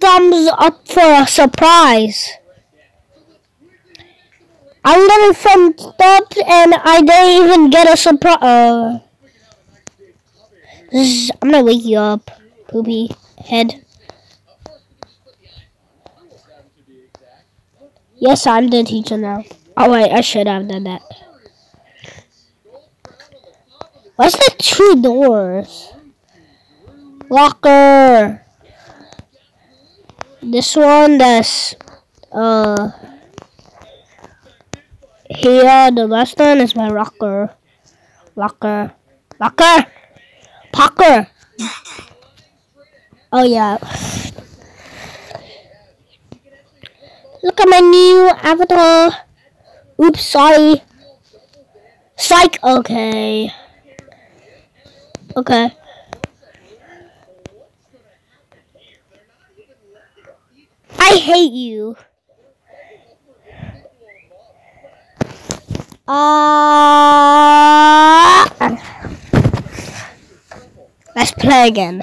thumbs up for a surprise. I'm getting thumbs up and I didn't even get a surprise. Uh, I'm gonna wake you up, poopy head. Yes, I'm the teacher now. Oh wait, I should have done that. What's the two doors? Locker. This one that's uh here. The last one is my rocker. Locker. Locker. Parker. Oh yeah. Look at my new avatar. Oops, sorry. Psych. Okay. Okay. I hate you. Uh, let's play again.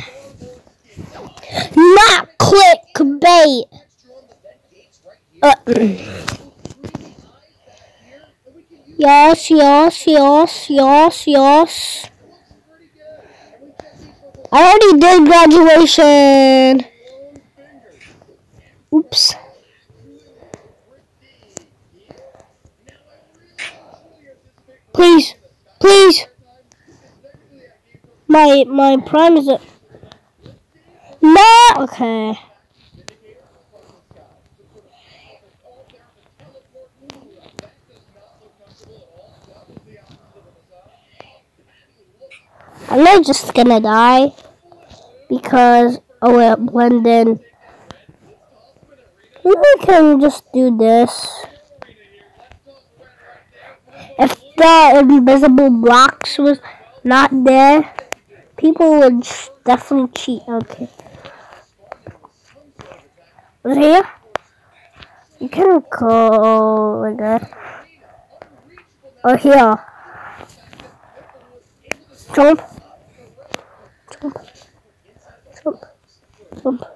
Not clickbait. Uh, yes, yes, yes, yes, yes. I already did graduation. Oops. Please, please. My my prime is a no. Okay. I'm not just gonna die because oh it blend in. We can just do this. If the invisible blocks was not there, people would definitely cheat. Okay. Was here? You can go like that. Or here. Jump. Jump. Jump. Jump.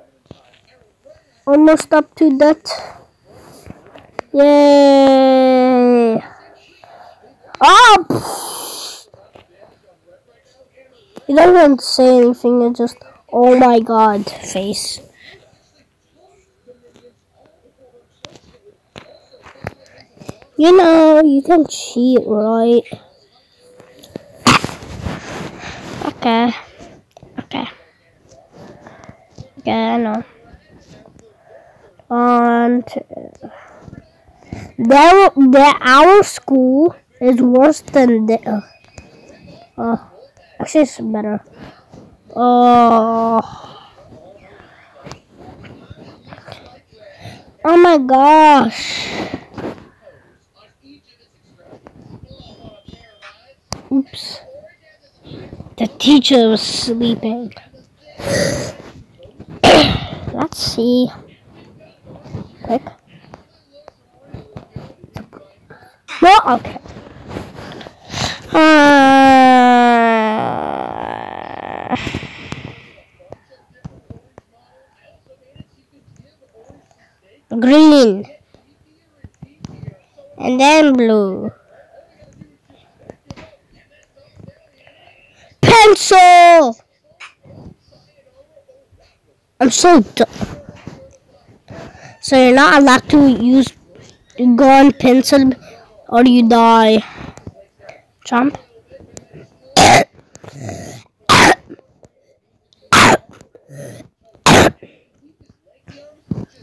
Almost up to that. Yay! Oh! He doesn't say anything, it's just, oh my god, face. You know, you can cheat, right? Okay. Okay. Okay, I know. On to... There, there, our school is worse than the. Uh, uh, actually, it's better. Oh. Oh my gosh. Oops. The teacher was sleeping. Let's see. Quick. No, okay. Uh, green. And then blue. Pencil! I'm so dumb. So you're not allowed to use gun pencil or you die. Jump.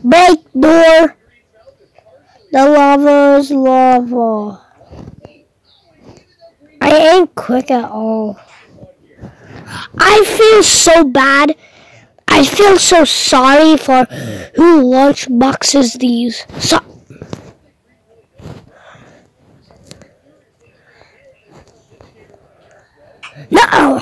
Break door. The lava is lava. I ain't quick at all. I feel so bad. I feel so sorry for who lunch boxes these. So No!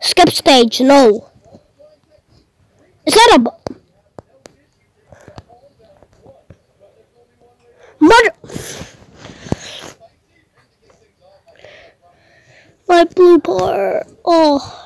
Skip stage, no. Is that a... my blue bar. Oh.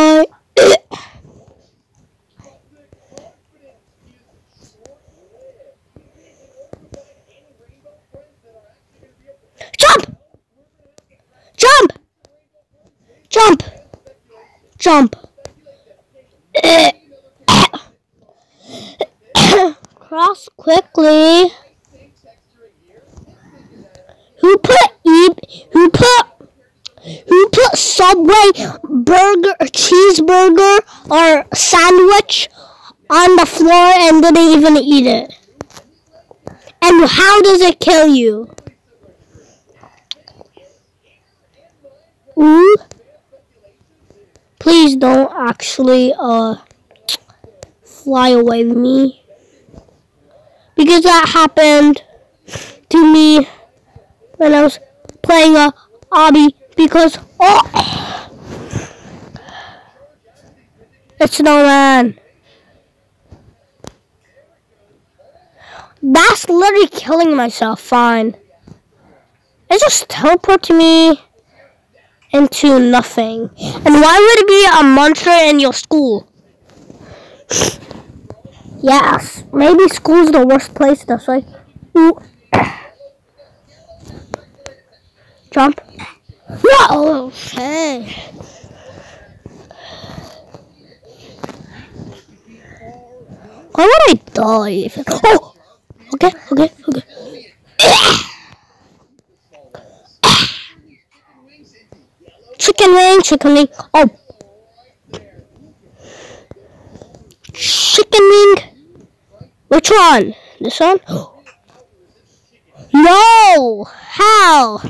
Jump. Cross quickly. Who put eat? Who put? Who put Subway burger, cheeseburger, or sandwich on the floor and didn't even eat it? And how does it kill you? Ooh. Please don't actually uh fly away with me. Because that happened to me when I was playing a obby because oh it's snowman. That's literally killing myself, fine. It just teleported me into nothing. And why would it be a monster in your school? yes, maybe school's the worst place. That's. Ooh. Jump. Whoa! Okay. Why would I die? If it... Oh! Okay, okay, okay. Chicken wing, chicken wing. Oh. Chicken wing. Which one? This one? No! How?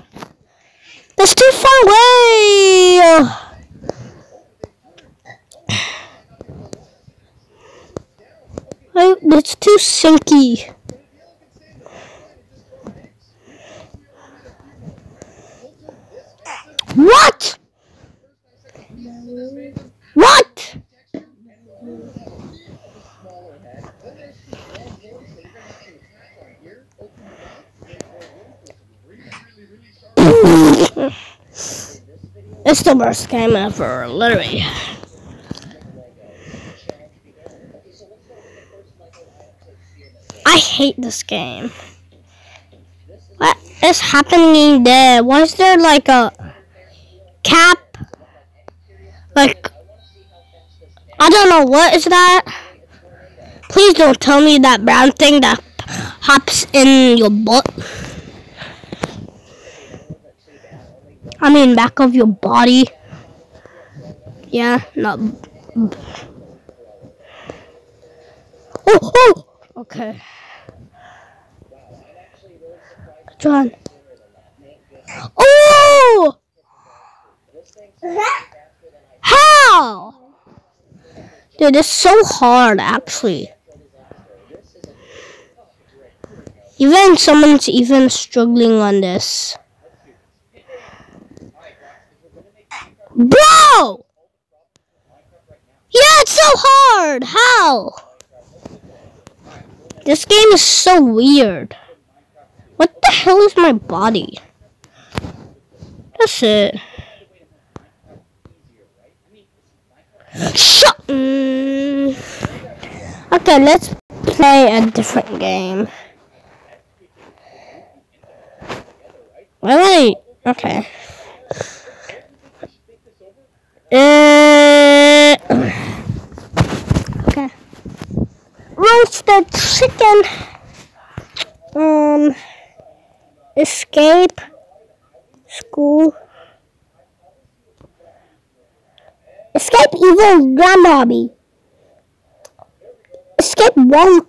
That's too far away! It's too silky. What? What? it's the worst game ever, literally. I hate this game. What is happening there? Why is there like a cap? Like, I don't know, what is that? Please don't tell me that brown thing that hops in your butt. I mean, back of your body. Yeah, not. Oh, oh! Okay. John. Oh! How? Dude, it's so hard, actually. Even someone's even struggling on this. Bro! Yeah, it's so hard! How? This game is so weird. What the hell is my body? That's it. Shut. Mm. Okay, let's play a different game. Really? Okay. Uh, okay. Roasted chicken. Um. Escape. School. Escape evil obby. Escape one.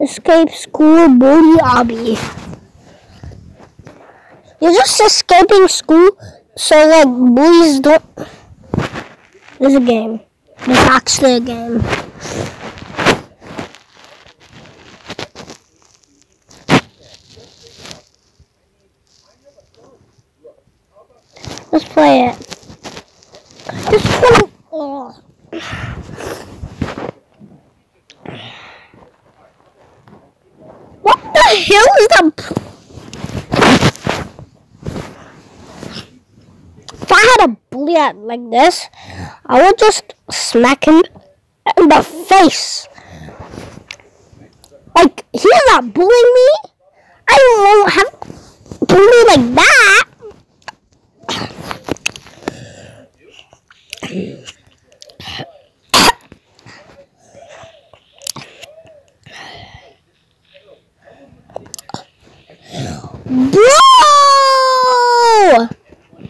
Escape school bully obby. You're just escaping school So like bullies don't there's a game. There's actually a game. Let's play it. Just play oh. What the hell is that? If I had a bully like this, I would just smack him in the face. Like he's not bullying me. I don't have bully like that. Bro!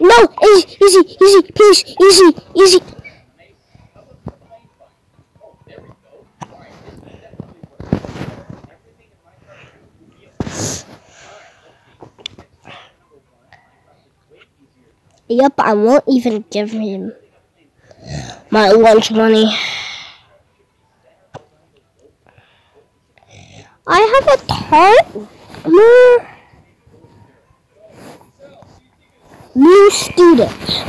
No, easy, easy, easy, please, easy, easy. Yep, I won't even give him my lunch money. I have a timer. New students.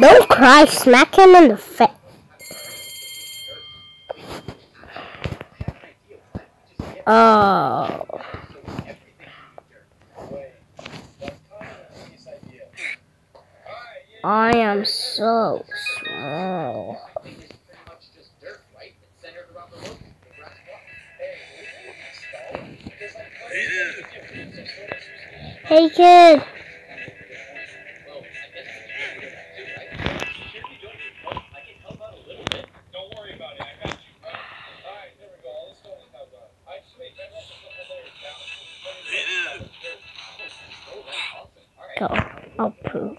Don't cry, smack him in the face. Oh. I am so Hey kid. Go. I'll prove.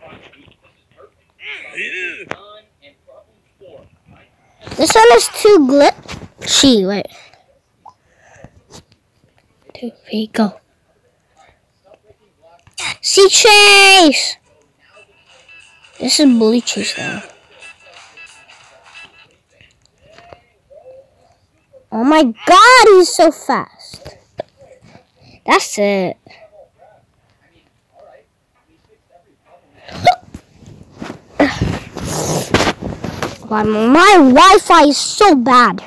This one is too glitchy. Wait. Two, three, go. See chase! This is bully chase now. Oh my god, he's so fast. That's it. Why my Wi-Fi is so bad.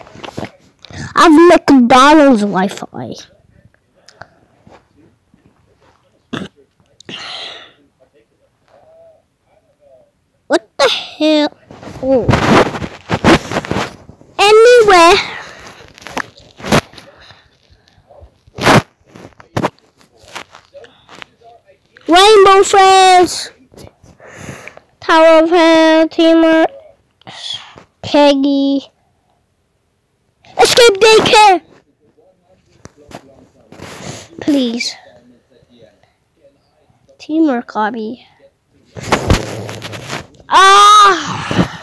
I have McDonald's Wi-Fi. The hell? Oh. Anyway. Rainbow Friends. Tower of Hell, Teamwork, Piggy, Escape Daycare. Please. Teamwork obby. Ah!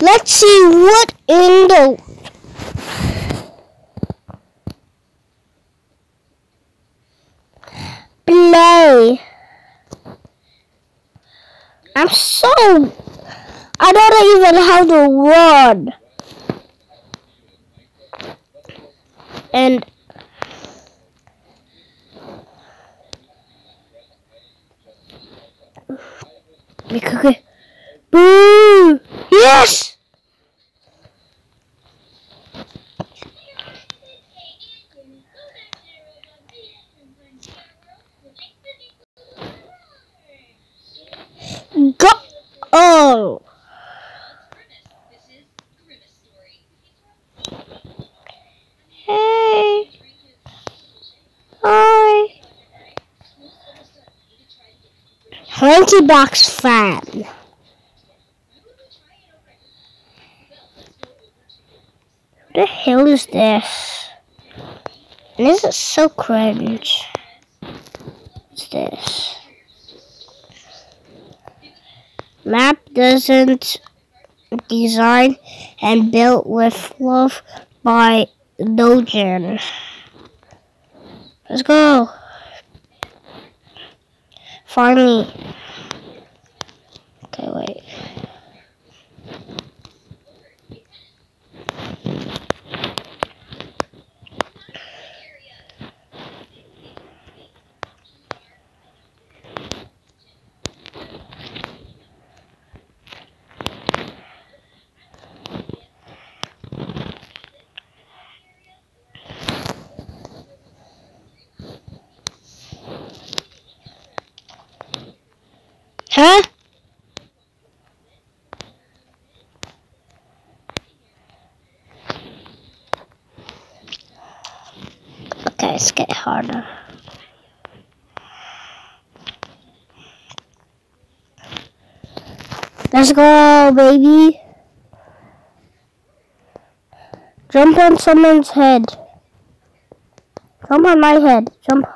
Let's see what in the play. I'm so I don't even have the word. And Okay. Yes! Go! Oh! Hey! Hi! Twenty box fan. Is this? This is so cringe. What's this? Map doesn't designed and built with love by Dojin. Let's go. Finally. Okay, wait. Huh? Okay, let's get harder. Let's go, baby. Jump on someone's head. Jump on my head. Jump.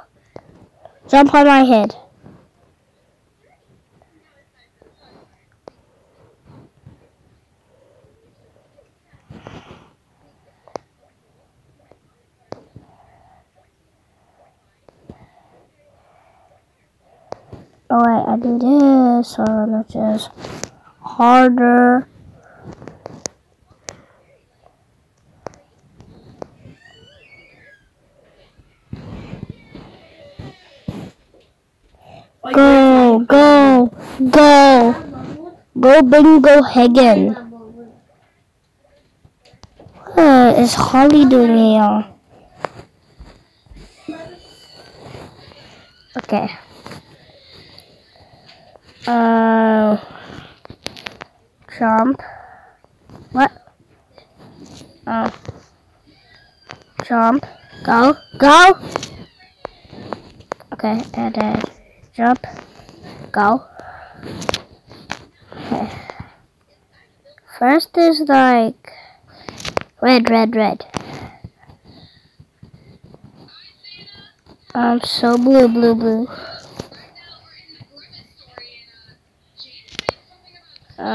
Jump on my head. Oh wait, I do this, so it's just harder. Go, go, go, go, bingo, Hagen. What is Holly doing here? Okay. Uh, jump. What? Oh. Jump. Go. Go. Okay, and then jump. Go. Okay. First is like red, red, red. Um, so blue, blue, blue.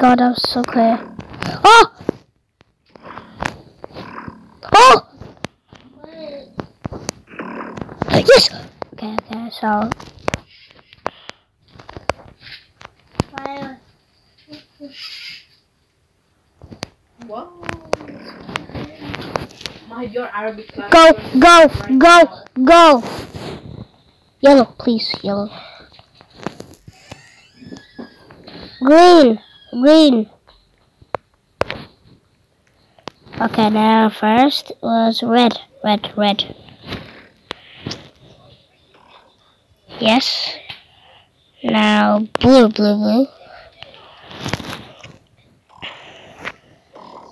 god, that was so clear. Oh! Oh! Yes! Okay, okay, so. Whoa. My your Arabic class. Go, go, right go, now. go! Yellow, please, yellow. Green, green. Okay, now first was red, red, red. Yes. Now blue, blue, blue.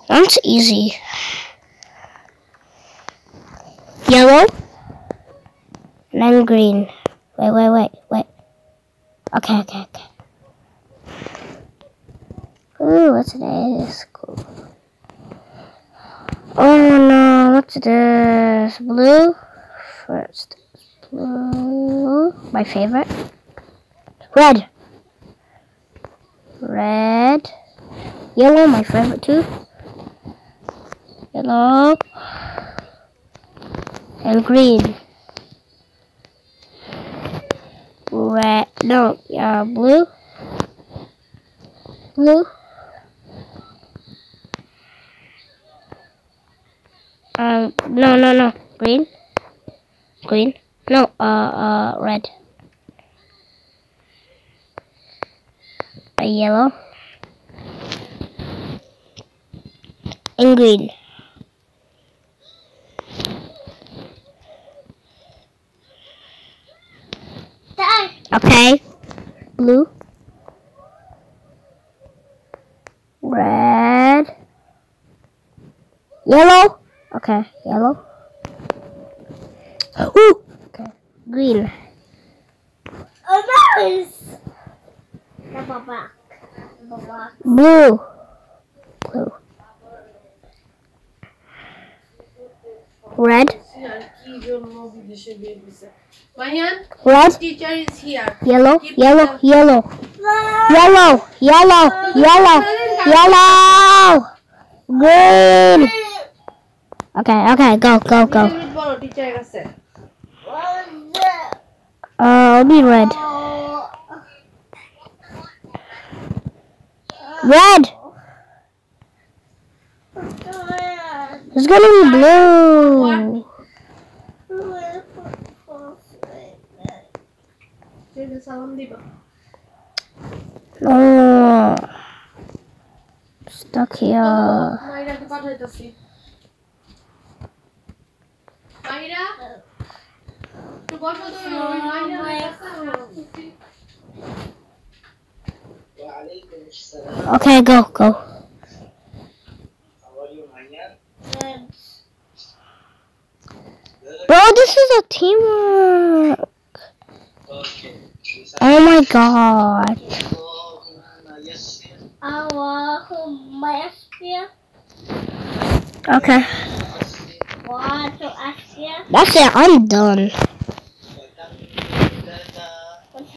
That's easy. Yellow. And then green. Wait, wait, wait, wait. Okay, okay, okay. Ooh, what's this? Cool. Oh no, what's this? Blue? First. Blue. My favorite. Red. Red. Yellow, my favorite too. Yellow. And green. Red. No, uh, blue. Blue. Uh, no, no, no. Green. Green. No, uh, uh, red. A yellow. And green. Okay. Blue. Red. Yellow. Okay, yellow. Ooh! Okay, green. Oh, that Blue. Blue. Red. Red. Teacher. Yellow. Yellow. Yellow. Yellow. Yellow. Yellow. Yellow. Green. Okay, okay, go, go, go. Uh, I'll be red. Red! It's gonna be blue! Oh, stuck here. মাইরাকে পাঠাইতাছি। মাইরা, একটু বসো তুমি, ওই মাইরার কাছে আমি আসতেছি। Okay, go, go. Bro, this is a teamwork. Oh my god. Okay. That's it, I'm done.